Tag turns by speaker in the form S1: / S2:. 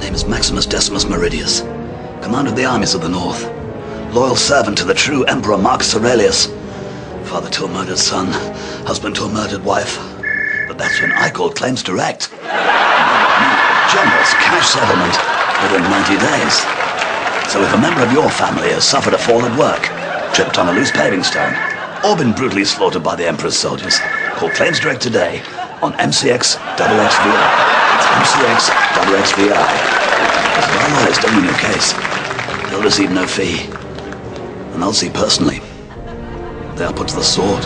S1: name is Maximus Decimus Meridius, commander of the armies of the North, loyal servant to the true Emperor Marcus Aurelius, father to a murdered son, husband to a murdered wife. But that's when I called claims direct. Generous cash settlement within 90 days. So if a member of your family has suffered a fall at work, tripped on a loose paving stone, or been brutally slaughtered by the Emperor's soldiers, call Claims Direct today on MCX XXVI. It's MCX XXVI. Don't win your case, they'll receive no fee. And I'll see personally. They are put to the sword.